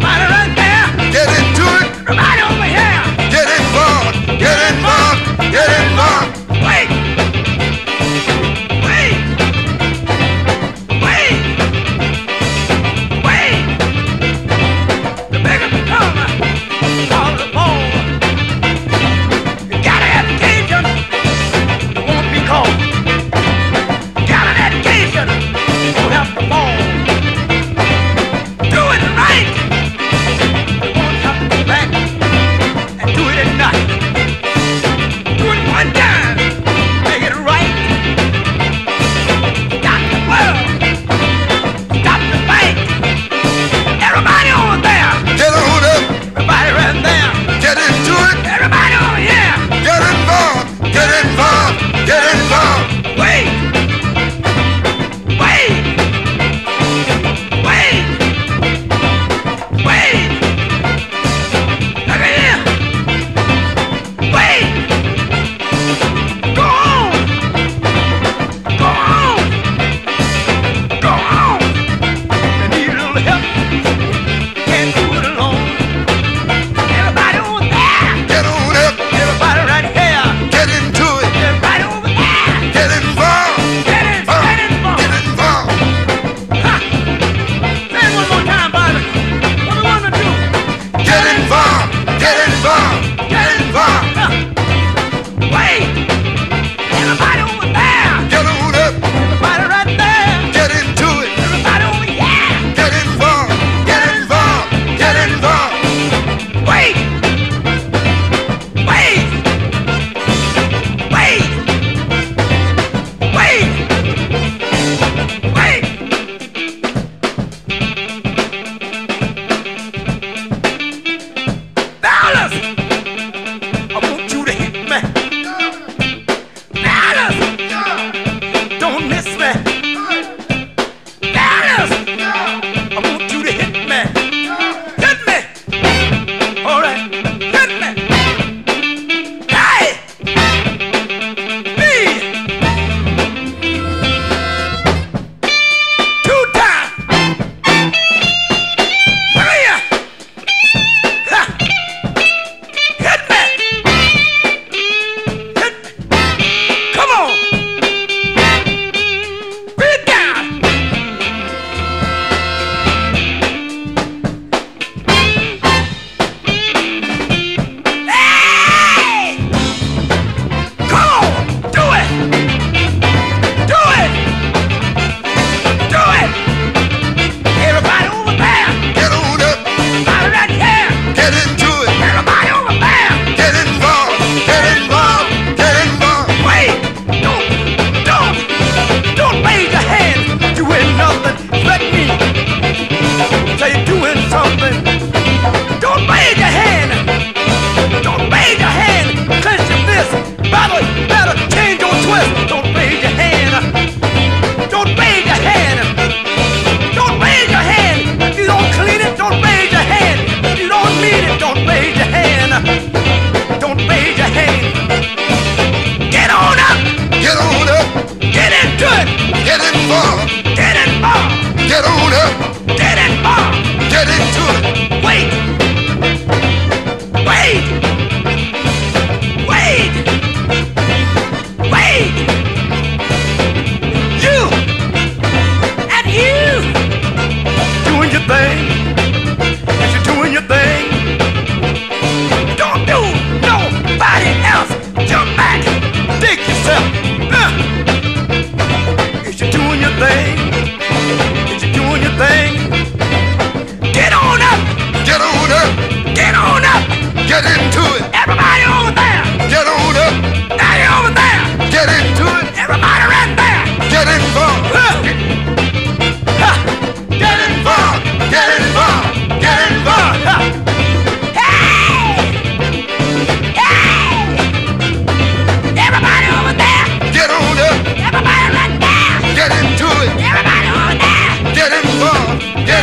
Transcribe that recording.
Para Get into it. Everybody over there. Get on up. Daddy over there. Get into it. Everybody right there. Get in Uh. Get involved. Get. Get involved. Uh. Hey! Everybody over there. Get on up. Everybody right there. Get into it. Everybody over there. Get involved. Get